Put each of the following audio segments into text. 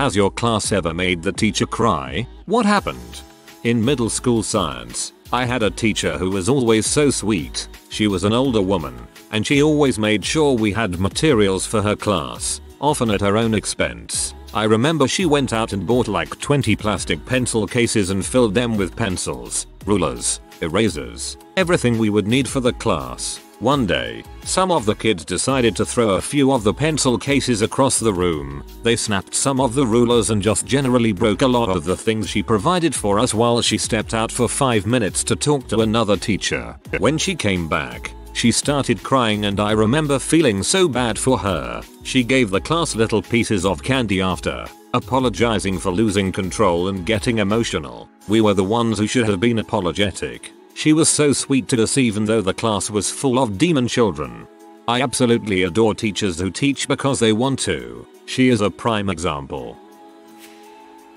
Has your class ever made the teacher cry? What happened? In middle school science, I had a teacher who was always so sweet. She was an older woman, and she always made sure we had materials for her class, often at her own expense. I remember she went out and bought like 20 plastic pencil cases and filled them with pencils, rulers, erasers, everything we would need for the class. One day, some of the kids decided to throw a few of the pencil cases across the room. They snapped some of the rulers and just generally broke a lot of the things she provided for us while she stepped out for 5 minutes to talk to another teacher. When she came back, she started crying and I remember feeling so bad for her. She gave the class little pieces of candy after, apologizing for losing control and getting emotional. We were the ones who should have been apologetic. She was so sweet to us even though the class was full of demon children. I absolutely adore teachers who teach because they want to. She is a prime example.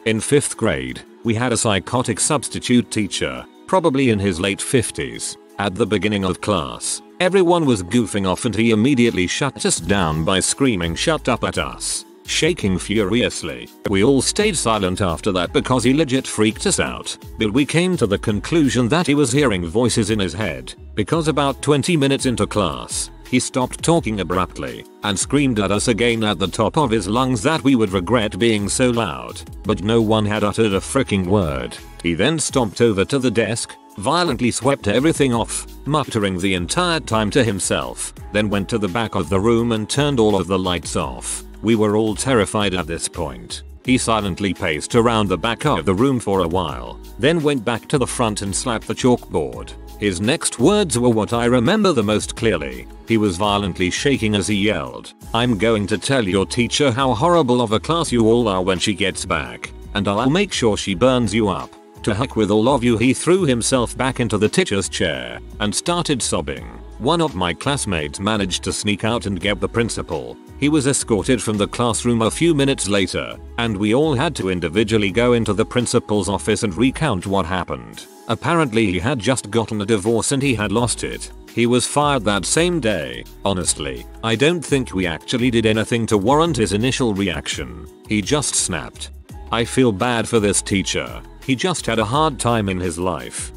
In 5th grade, we had a psychotic substitute teacher, probably in his late 50s. At the beginning of class, everyone was goofing off and he immediately shut us down by screaming shut up at us, shaking furiously. We all stayed silent after that because he legit freaked us out, but we came to the conclusion that he was hearing voices in his head, because about 20 minutes into class, he stopped talking abruptly and screamed at us again at the top of his lungs that we would regret being so loud, but no one had uttered a freaking word. He then stomped over to the desk, violently swept everything off, muttering the entire time to himself, then went to the back of the room and turned all of the lights off. We were all terrified at this point. He silently paced around the back of the room for a while, then went back to the front and slapped the chalkboard. His next words were what I remember the most clearly. He was violently shaking as he yelled, I'm going to tell your teacher how horrible of a class you all are when she gets back, and I'll make sure she burns you up. To heck with all of you he threw himself back into the teacher's chair and started sobbing. One of my classmates managed to sneak out and get the principal. He was escorted from the classroom a few minutes later, and we all had to individually go into the principal's office and recount what happened. Apparently he had just gotten a divorce and he had lost it. He was fired that same day. Honestly, I don't think we actually did anything to warrant his initial reaction. He just snapped. I feel bad for this teacher. He just had a hard time in his life.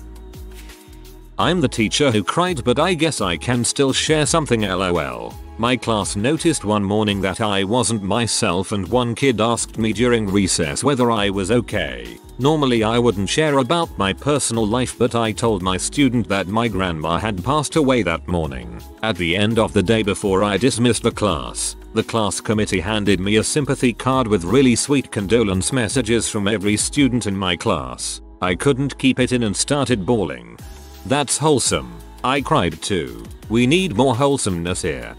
I'm the teacher who cried but I guess I can still share something lol. My class noticed one morning that I wasn't myself and one kid asked me during recess whether I was okay. Normally I wouldn't share about my personal life but I told my student that my grandma had passed away that morning. At the end of the day before I dismissed the class, the class committee handed me a sympathy card with really sweet condolence messages from every student in my class. I couldn't keep it in and started bawling. That's wholesome. I cried too. We need more wholesomeness here.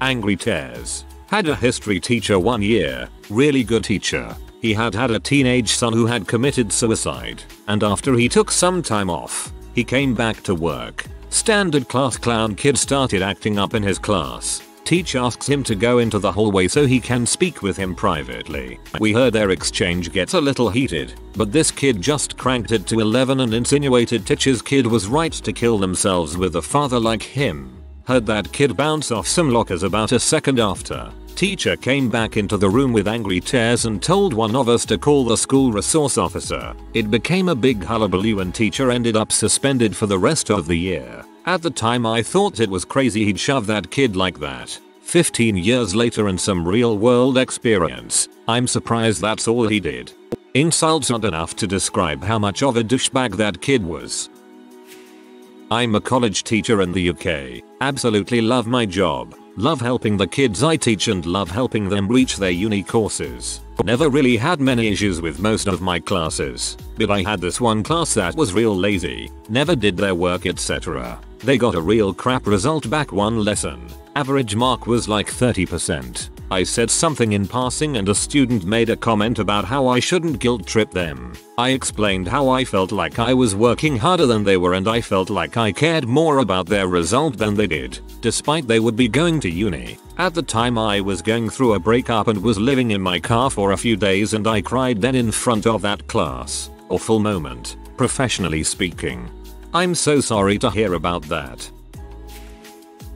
Angry Tears. Had a history teacher one year. Really good teacher. He had had a teenage son who had committed suicide. And after he took some time off, he came back to work. Standard class clown kid started acting up in his class. Teach asks him to go into the hallway so he can speak with him privately. We heard their exchange gets a little heated, but this kid just cranked it to 11 and insinuated Teach's kid was right to kill themselves with a father like him. Heard that kid bounce off some lockers about a second after. Teacher came back into the room with angry tears and told one of us to call the school resource officer. It became a big hullabaloo and teacher ended up suspended for the rest of the year. At the time I thought it was crazy he'd shove that kid like that. 15 years later and some real world experience, I'm surprised that's all he did. Insults aren't enough to describe how much of a douchebag that kid was. I'm a college teacher in the UK. Absolutely love my job. Love helping the kids I teach and love helping them reach their uni courses. Never really had many issues with most of my classes, but I had this one class that was real lazy, never did their work etc. They got a real crap result back one lesson. Average mark was like 30%. I said something in passing and a student made a comment about how I shouldn't guilt trip them. I explained how I felt like I was working harder than they were and I felt like I cared more about their result than they did, despite they would be going to uni. At the time I was going through a breakup and was living in my car for a few days and I cried then in front of that class. Awful moment, professionally speaking. I'm so sorry to hear about that.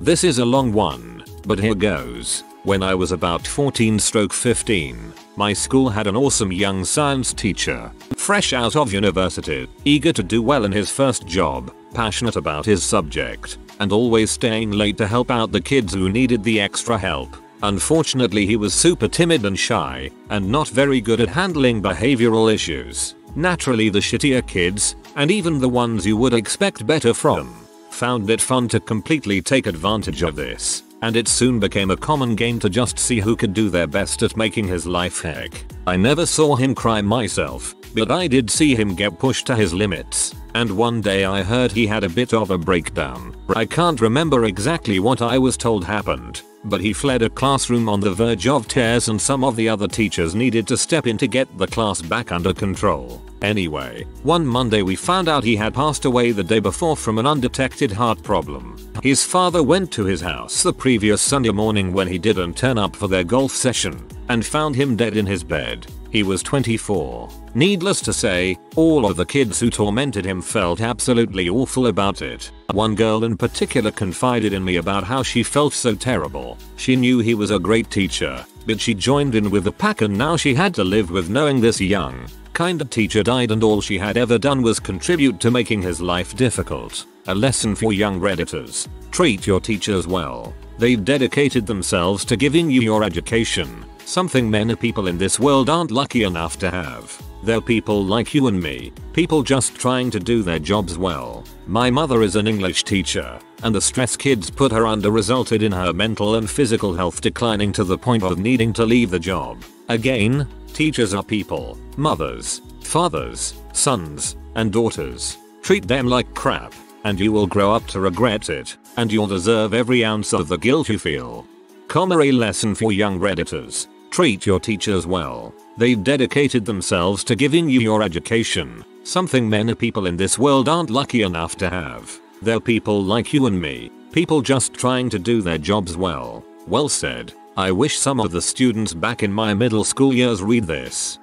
This is a long one, but here goes. When I was about 14 stroke 15, My school had an awesome young science teacher, fresh out of university, eager to do well in his first job, passionate about his subject, and always staying late to help out the kids who needed the extra help. Unfortunately he was super timid and shy, and not very good at handling behavioral issues. Naturally the shittier kids, and even the ones you would expect better from, found it fun to completely take advantage of this, and it soon became a common game to just see who could do their best at making his life heck. I never saw him cry myself, but I did see him get pushed to his limits, and one day I heard he had a bit of a breakdown. I can't remember exactly what I was told happened, but he fled a classroom on the verge of tears and some of the other teachers needed to step in to get the class back under control. Anyway, one Monday we found out he had passed away the day before from an undetected heart problem. His father went to his house the previous Sunday morning when he didn't turn up for their golf session and found him dead in his bed. He was 24. Needless to say, all of the kids who tormented him felt absolutely awful about it. One girl in particular confided in me about how she felt so terrible. She knew he was a great teacher, but she joined in with the pack and now she had to live with knowing this young, kind of teacher died and all she had ever done was contribute to making his life difficult. A lesson for young redditors. Treat your teachers well. They've dedicated themselves to giving you your education, Something many people in this world aren't lucky enough to have. They're people like you and me, people just trying to do their jobs well. My mother is an English teacher, and the stress kids put her under resulted in her mental and physical health declining to the point of needing to leave the job. Again, teachers are people, mothers, fathers, sons, and daughters. Treat them like crap, and you will grow up to regret it, and you'll deserve every ounce of the guilt you feel. Comedy lesson for young redditors. Treat your teachers well. They've dedicated themselves to giving you your education, something many people in this world aren't lucky enough to have. They're people like you and me, people just trying to do their jobs well. Well said. I wish some of the students back in my middle school years read this.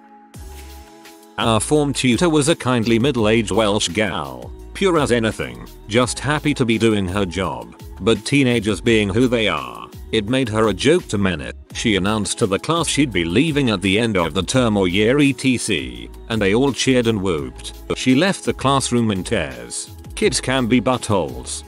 Our form tutor was a kindly middle-aged Welsh gal, pure as anything, just happy to be doing her job, but teenagers being who they are, it made her a joke to many. She announced to the class she'd be leaving at the end of the term or year etc. And they all cheered and whooped. She left the classroom in tears. Kids can be buttholes.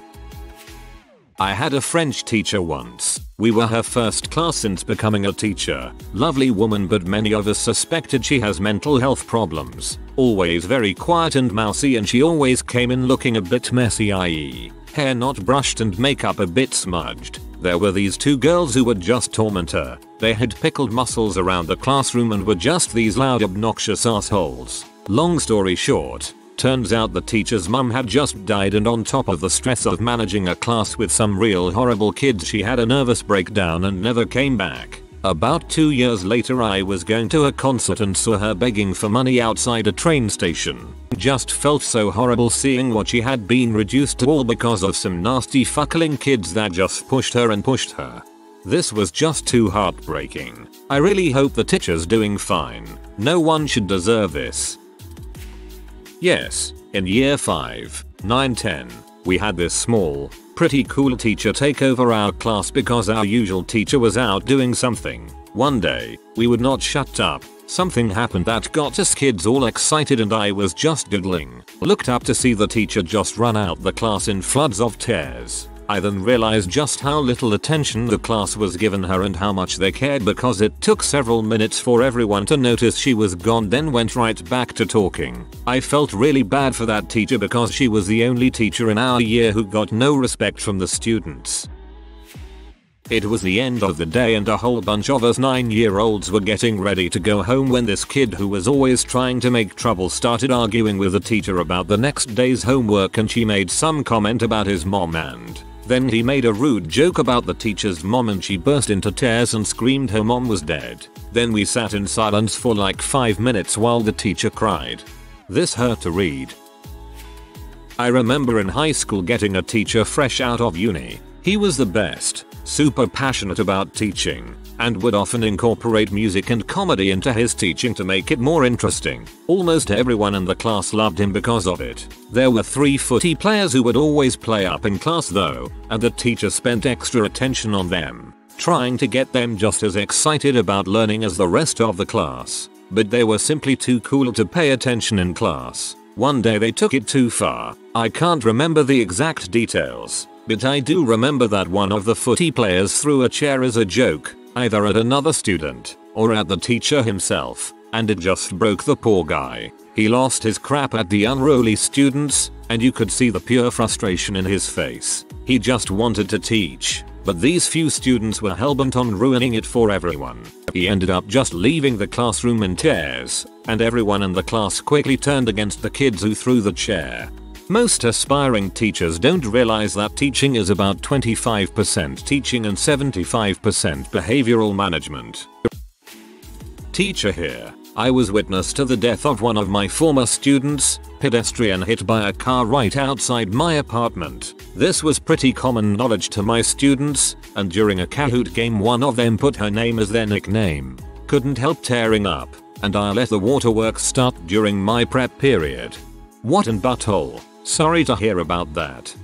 I had a French teacher once. We were her first class since becoming a teacher. Lovely woman but many of us suspected she has mental health problems. Always very quiet and mousy and she always came in looking a bit messy i.e. hair not brushed and makeup a bit smudged. There were these two girls who would just torment her. They had pickled mussels around the classroom and were just these loud obnoxious assholes. Long story short, turns out the teacher's mum had just died and on top of the stress of managing a class with some real horrible kids she had a nervous breakdown and never came back. About two years later I was going to a concert and saw her begging for money outside a train station. Just felt so horrible seeing what she had been reduced to all because of some nasty fuckling kids that just pushed her and pushed her. This was just too heartbreaking. I really hope the teacher's doing fine. No one should deserve this. Yes, in year 5, 9, 10, we had this small, pretty cool teacher take over our class because our usual teacher was out doing something. One day, we would not shut up. Something happened that got us kids all excited and I was just giggling. Looked up to see the teacher just run out the class in floods of tears. I then realized just how little attention the class was given her and how much they cared because it took several minutes for everyone to notice she was gone then went right back to talking. I felt really bad for that teacher because she was the only teacher in our year who got no respect from the students. It was the end of the day and a whole bunch of us 9 year olds were getting ready to go home when this kid who was always trying to make trouble started arguing with the teacher about the next day's homework and she made some comment about his mom and then he made a rude joke about the teacher's mom and she burst into tears and screamed her mom was dead. Then we sat in silence for like 5 minutes while the teacher cried. This hurt to read. I remember in high school getting a teacher fresh out of uni. He was the best, super passionate about teaching, and would often incorporate music and comedy into his teaching to make it more interesting. Almost everyone in the class loved him because of it. There were three footy players who would always play up in class though, and the teacher spent extra attention on them. trying to get them just as excited about learning as the rest of the class. But they were simply too cool to pay attention in class. One day they took it too far. I can't remember the exact details, but I do remember that one of the footy players threw a chair as a joke, either at another student or at the teacher himself, and it just broke the poor guy. He lost his crap at the unruly students, and you could see the pure frustration in his face. He just wanted to teach, but these few students were hellbent on ruining it for everyone. He ended up just leaving the classroom in tears, and everyone in the class quickly turned against the kids who threw the chair. Most aspiring teachers don't realize that teaching is about 25% teaching and 75% behavioral management. Teacher here. I was witness to the death of one of my former students, pedestrian hit by a car right outside my apartment. This was pretty common knowledge to my students, and during a Kahoot game one of them put her name as their nickname. Couldn't help tearing up, and I let the waterworks start during my prep period. What an butthole. Sorry to hear about that.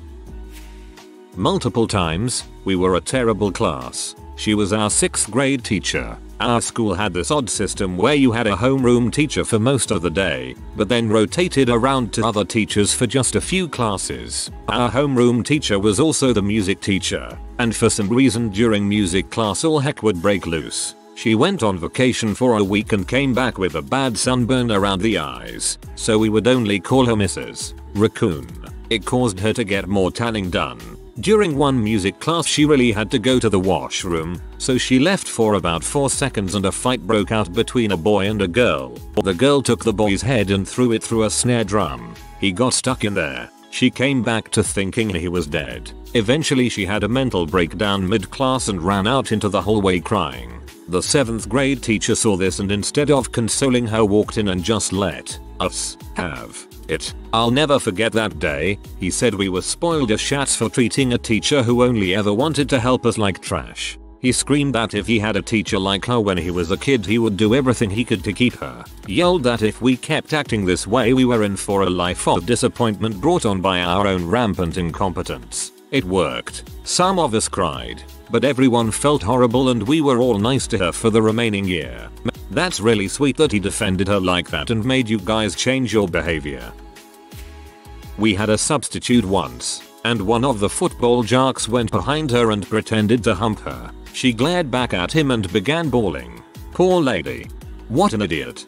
Multiple times, we were a terrible class. She was our 6th grade teacher. Our school had this odd system where you had a homeroom teacher for most of the day, but then rotated around to other teachers for just a few classes. Our homeroom teacher was also the music teacher, and for some reason during music class all heck would break loose. She went on vacation for a week and came back with a bad sunburn around the eyes, so we would only call her Mrs. Raccoon. It caused her to get more tanning done, during one music class she really had to go to the washroom, so she left for about 4 seconds and a fight broke out between a boy and a girl. The girl took the boy's head and threw it through a snare drum. He got stuck in there. She came back to thinking he was dead. Eventually she had a mental breakdown mid-class and ran out into the hallway crying. The 7th grade teacher saw this and instead of consoling her walked in and just let us have it. I'll never forget that day, he said we were spoiled as shats for treating a teacher who only ever wanted to help us like trash. He screamed that if he had a teacher like her when he was a kid he would do everything he could to keep her. Yelled that if we kept acting this way we were in for a life of disappointment brought on by our own rampant incompetence. It worked. Some of us cried, but everyone felt horrible and we were all nice to her for the remaining year. That's really sweet that he defended her like that and made you guys change your behavior. We had a substitute once, and one of the football jocks went behind her and pretended to hump her. She glared back at him and began bawling. Poor lady. What an idiot.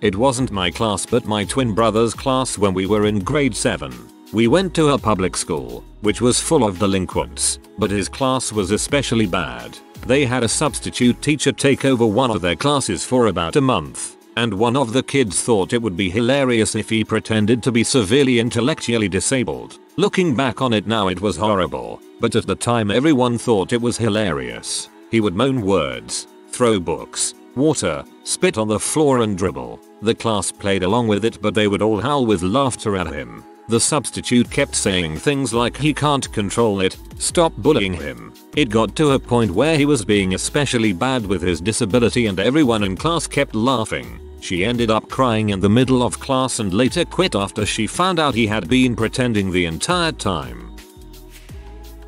It wasn't my class but my twin brother's class when we were in grade 7. We went to a public school, which was full of delinquents, but his class was especially bad. They had a substitute teacher take over one of their classes for about a month, and one of the kids thought it would be hilarious if he pretended to be severely intellectually disabled. Looking back on it now it was horrible, but at the time everyone thought it was hilarious. He would moan words, throw books, water, spit on the floor and dribble. The class played along with it but they would all howl with laughter at him. The substitute kept saying things like he can't control it, stop bullying him. It got to a point where he was being especially bad with his disability and everyone in class kept laughing. She ended up crying in the middle of class and later quit after she found out he had been pretending the entire time.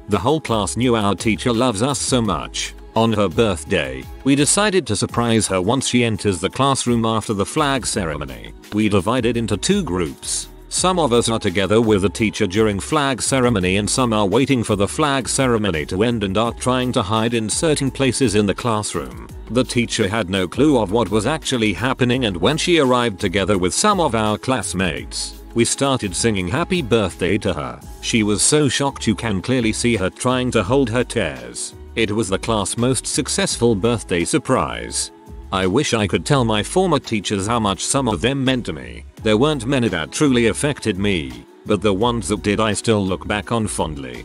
The whole class knew our teacher loves us so much. On her birthday, we decided to surprise her once she enters the classroom after the flag ceremony. We divided into two groups. Some of us are together with the teacher during flag ceremony and some are waiting for the flag ceremony to end and are trying to hide in certain places in the classroom. The teacher had no clue of what was actually happening and when she arrived together with some of our classmates, we started singing happy birthday to her. She was so shocked you can clearly see her trying to hold her tears. It was the class most successful birthday surprise. I wish I could tell my former teachers how much some of them meant to me. There weren't many that truly affected me, but the ones that did I still look back on fondly.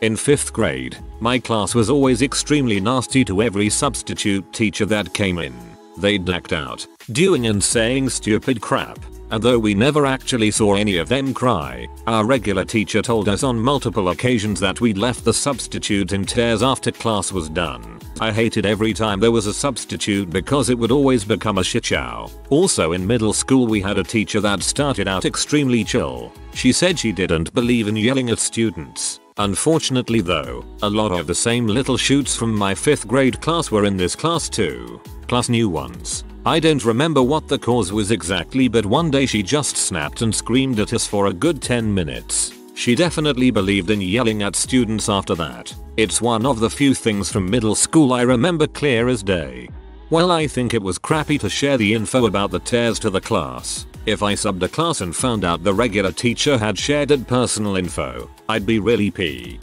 In 5th grade, my class was always extremely nasty to every substitute teacher that came in. They'd act out, doing and saying stupid crap, and though we never actually saw any of them cry, our regular teacher told us on multiple occasions that we'd left the substitute in tears after class was done. I hated every time there was a substitute because it would always become a shit show. Also in middle school we had a teacher that started out extremely chill. She said she didn't believe in yelling at students, Unfortunately though, a lot of the same little shoots from my 5th grade class were in this class too. Plus new ones. I don't remember what the cause was exactly but one day she just snapped and screamed at us for a good 10 minutes. She definitely believed in yelling at students after that. It's one of the few things from middle school I remember clear as day. Well I think it was crappy to share the info about the tears to the class. If I subbed a class and found out the regular teacher had shared it personal info, I'd be really pee.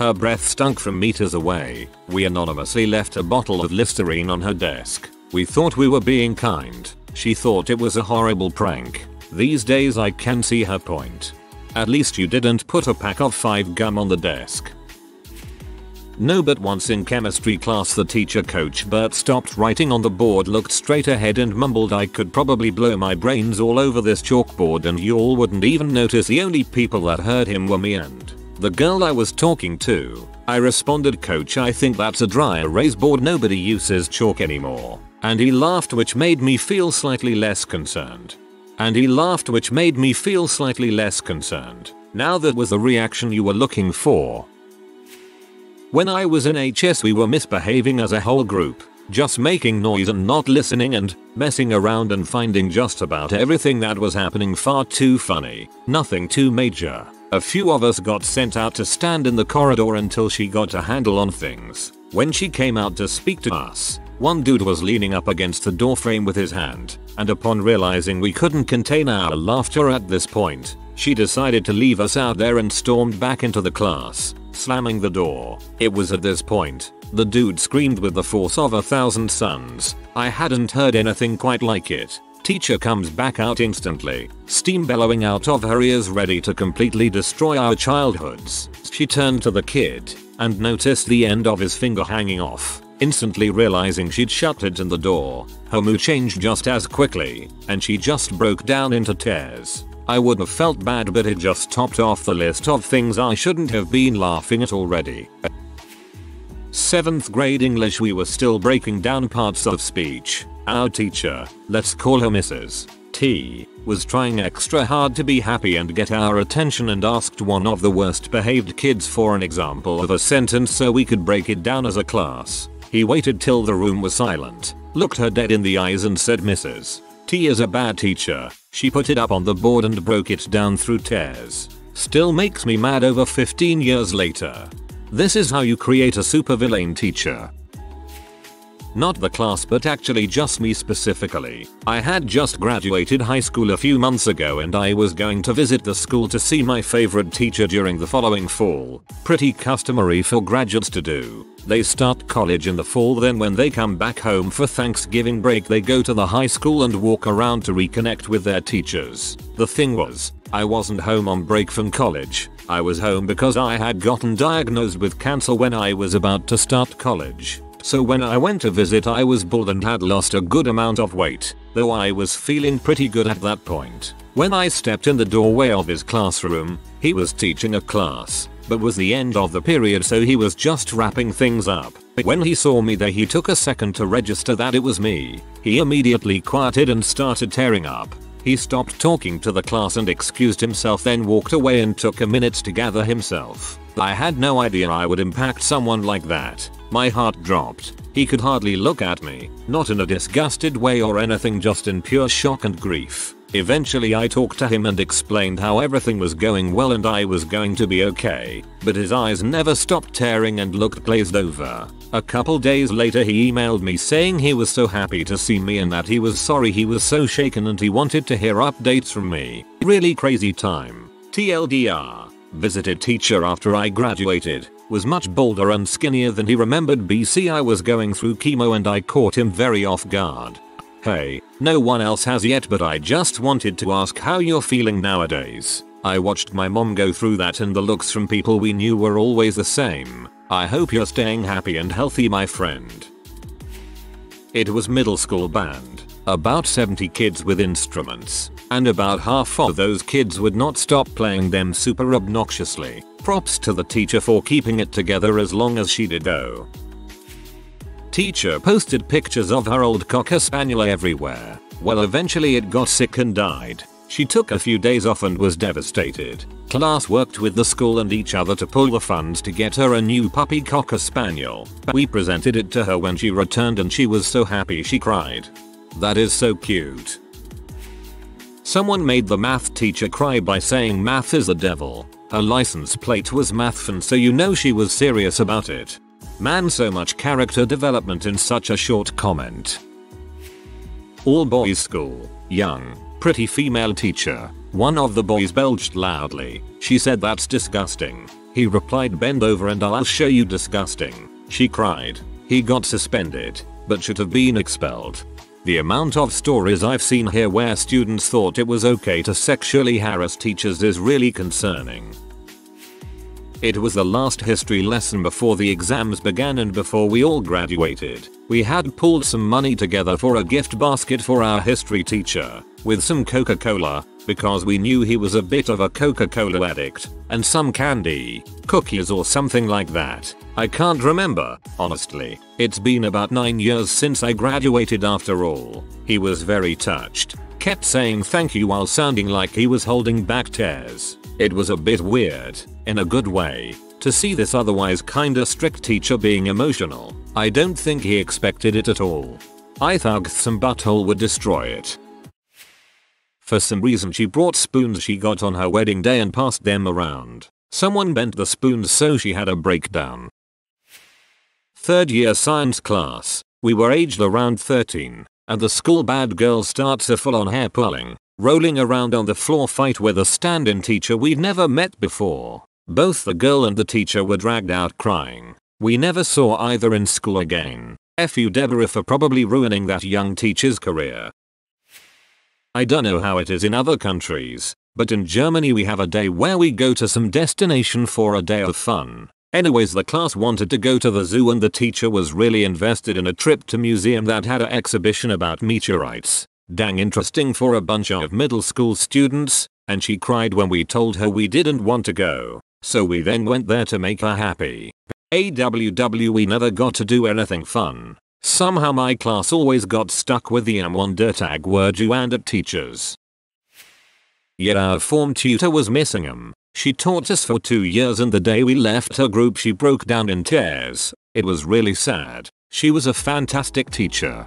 Her breath stunk from meters away. We anonymously left a bottle of Listerine on her desk. We thought we were being kind. She thought it was a horrible prank. These days I can see her point. At least you didn't put a pack of 5 gum on the desk. No but once in chemistry class the teacher coach Bert stopped writing on the board looked straight ahead and mumbled I could probably blow my brains all over this chalkboard and you all wouldn't even notice the only people that heard him were me and the girl I was talking to. I responded coach I think that's a dry erase board nobody uses chalk anymore. And he laughed which made me feel slightly less concerned. And he laughed which made me feel slightly less concerned. Now that was the reaction you were looking for. When I was in HS we were misbehaving as a whole group, just making noise and not listening and messing around and finding just about everything that was happening far too funny. Nothing too major. A few of us got sent out to stand in the corridor until she got a handle on things. When she came out to speak to us, one dude was leaning up against the doorframe with his hand, and upon realizing we couldn't contain our laughter at this point, she decided to leave us out there and stormed back into the class slamming the door. It was at this point, the dude screamed with the force of a thousand suns. I hadn't heard anything quite like it. Teacher comes back out instantly, steam bellowing out of her ears ready to completely destroy our childhoods. She turned to the kid and noticed the end of his finger hanging off. Instantly realizing she'd shut it in the door, her mood changed just as quickly, and she just broke down into tears. I would have felt bad but it just topped off the list of things I shouldn't have been laughing at already. 7th grade English we were still breaking down parts of speech. Our teacher, let's call her Mrs. T, was trying extra hard to be happy and get our attention and asked one of the worst behaved kids for an example of a sentence so we could break it down as a class. He waited till the room was silent, looked her dead in the eyes and said Mrs. T is a bad teacher. She put it up on the board and broke it down through tears. Still makes me mad over 15 years later. This is how you create a supervillain teacher. Not the class but actually just me specifically. I had just graduated high school a few months ago and I was going to visit the school to see my favorite teacher during the following fall. Pretty customary for graduates to do. They start college in the fall then when they come back home for Thanksgiving break they go to the high school and walk around to reconnect with their teachers. The thing was, I wasn't home on break from college. I was home because I had gotten diagnosed with cancer when I was about to start college. So when I went to visit I was bald and had lost a good amount of weight, though I was feeling pretty good at that point. When I stepped in the doorway of his classroom, he was teaching a class but was the end of the period so he was just wrapping things up. When he saw me there he took a second to register that it was me. He immediately quieted and started tearing up. He stopped talking to the class and excused himself then walked away and took a minute to gather himself. I had no idea I would impact someone like that. My heart dropped. He could hardly look at me, not in a disgusted way or anything just in pure shock and grief. Eventually I talked to him and explained how everything was going well and I was going to be okay, but his eyes never stopped tearing and looked glazed over. A couple days later he emailed me saying he was so happy to see me and that he was sorry he was so shaken and he wanted to hear updates from me. Really crazy time. TLDR. Visited teacher after I graduated. Was much bolder and skinnier than he remembered BC I was going through chemo and I caught him very off guard. Hey, no one else has yet but I just wanted to ask how you're feeling nowadays. I watched my mom go through that and the looks from people we knew were always the same. I hope you're staying happy and healthy my friend. It was middle school band. About 70 kids with instruments. And about half of those kids would not stop playing them super obnoxiously. Props to the teacher for keeping it together as long as she did though teacher posted pictures of her old cocker spaniel everywhere. Well eventually it got sick and died. She took a few days off and was devastated. Class worked with the school and each other to pull the funds to get her a new puppy cocker spaniel. We presented it to her when she returned and she was so happy she cried. That is so cute. Someone made the math teacher cry by saying math is the devil. Her license plate was mathfun so you know she was serious about it. Man so much character development in such a short comment. All boys school, young, pretty female teacher. One of the boys belched loudly. She said that's disgusting. He replied bend over and I'll show you disgusting. She cried. He got suspended, but should have been expelled. The amount of stories I've seen here where students thought it was okay to sexually harass teachers is really concerning. It was the last history lesson before the exams began and before we all graduated. We had pulled some money together for a gift basket for our history teacher, with some Coca-Cola, because we knew he was a bit of a Coca-Cola addict, and some candy, cookies or something like that. I can't remember, honestly. It's been about 9 years since I graduated after all. He was very touched, kept saying thank you while sounding like he was holding back tears. It was a bit weird, in a good way, to see this otherwise kinda strict teacher being emotional. I don't think he expected it at all. I thought some butthole would destroy it. For some reason she brought spoons she got on her wedding day and passed them around. Someone bent the spoons so she had a breakdown. Third year science class. We were aged around 13, and the school bad girl starts a full on hair pulling, rolling around on the floor fight with a stand-in teacher we'd never met before. Both the girl and the teacher were dragged out crying. We never saw either in school again. F you Deborah for probably ruining that young teacher's career. I don't know how it is in other countries, but in Germany we have a day where we go to some destination for a day of fun. Anyways the class wanted to go to the zoo and the teacher was really invested in a trip to museum that had an exhibition about meteorites. Dang interesting for a bunch of middle school students, and she cried when we told her we didn't want to go. So we then went there to make her happy. AWW we never got to do anything fun. Somehow my class always got stuck with the M1 dirtag word you and at teachers. Yet our form tutor was missing him. She taught us for two years and the day we left her group she broke down in tears. It was really sad. She was a fantastic teacher.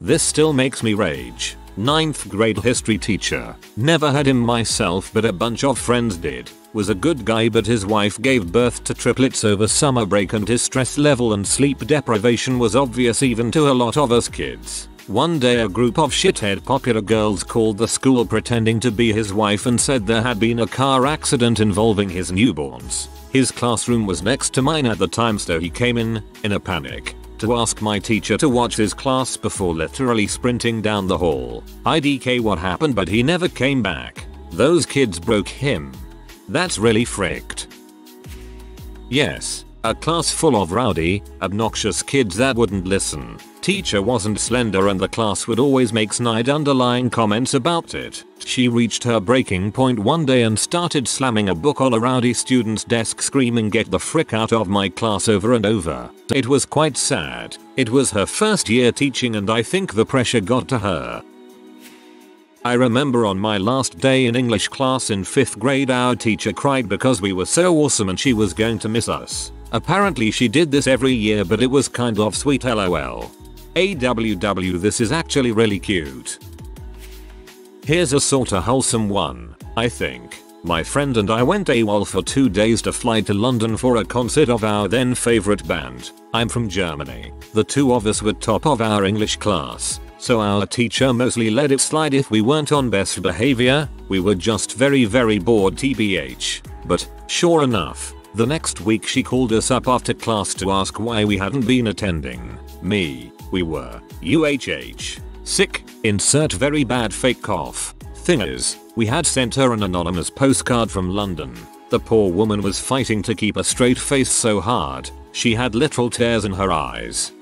This still makes me rage. 9th grade history teacher. Never had him myself but a bunch of friends did. Was a good guy but his wife gave birth to triplets over summer break and his stress level and sleep deprivation was obvious even to a lot of us kids. One day a group of shithead popular girls called the school pretending to be his wife and said there had been a car accident involving his newborns. His classroom was next to mine at the time so he came in, in a panic, to ask my teacher to watch his class before literally sprinting down the hall. IDK what happened but he never came back. Those kids broke him. That's really fricked. Yes, a class full of rowdy, obnoxious kids that wouldn't listen. Teacher wasn't slender and the class would always make snide underlying comments about it. She reached her breaking point one day and started slamming a book on a rowdy student's desk screaming get the frick out of my class over and over. It was quite sad. It was her first year teaching and I think the pressure got to her. I remember on my last day in English class in 5th grade our teacher cried because we were so awesome and she was going to miss us. Apparently she did this every year but it was kind of sweet lol. AWW this is actually really cute. Here's a sorta wholesome one, I think. My friend and I went AWOL for two days to fly to London for a concert of our then favorite band. I'm from Germany. The two of us were top of our English class, so our teacher mostly let it slide if we weren't on best behavior, we were just very very bored tbh. But, sure enough, the next week she called us up after class to ask why we hadn't been attending. Me, we were. UHH. Sick. Insert very bad fake cough. Thing is, we had sent her an anonymous postcard from London. The poor woman was fighting to keep a straight face so hard, she had literal tears in her eyes.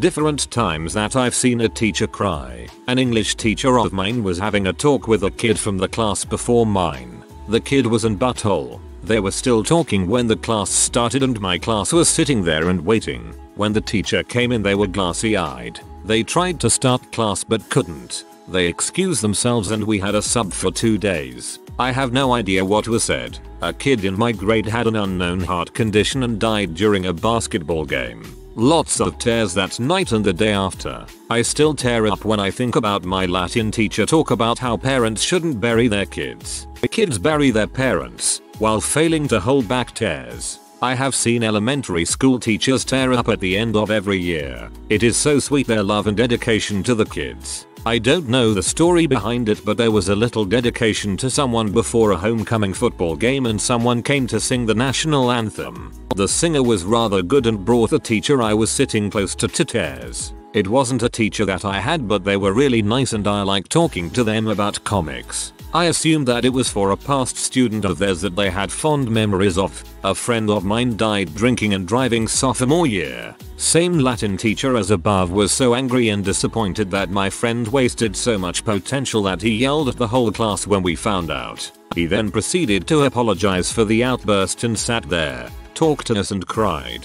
Different times that I've seen a teacher cry. An English teacher of mine was having a talk with a kid from the class before mine. The kid was in butthole. They were still talking when the class started and my class was sitting there and waiting. When the teacher came in they were glassy eyed. They tried to start class but couldn't. They excused themselves and we had a sub for two days. I have no idea what was said. A kid in my grade had an unknown heart condition and died during a basketball game. Lots of tears that night and the day after. I still tear up when I think about my Latin teacher talk about how parents shouldn't bury their kids. The kids bury their parents while failing to hold back tears. I have seen elementary school teachers tear up at the end of every year. It is so sweet their love and dedication to the kids. I don't know the story behind it but there was a little dedication to someone before a homecoming football game and someone came to sing the national anthem. The singer was rather good and brought the teacher I was sitting close to to tears. It wasn't a teacher that I had but they were really nice and I liked talking to them about comics. I assumed that it was for a past student of theirs that they had fond memories of. A friend of mine died drinking and driving sophomore year. Same Latin teacher as above was so angry and disappointed that my friend wasted so much potential that he yelled at the whole class when we found out. He then proceeded to apologize for the outburst and sat there, talked to us and cried.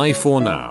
Bye for now.